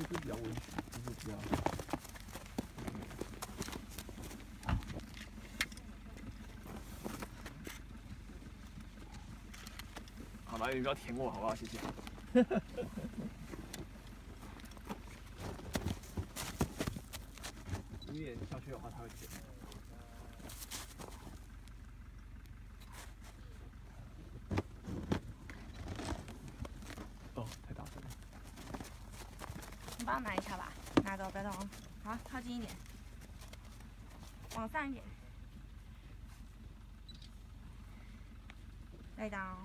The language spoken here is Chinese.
这个比较危险，这个比较。好了，你不要舔我好不好？谢谢。鱼眼下去的话，它会舔。帮拿一下吧，拿着，别动。好，靠近一点，往上一点，来一张。